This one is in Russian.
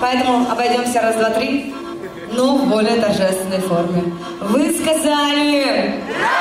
Поэтому обойдемся раз, два, три, но в более торжественной форме. Вы сказали... Да!